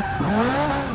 Oh, my God.